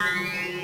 Bye.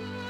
Bye.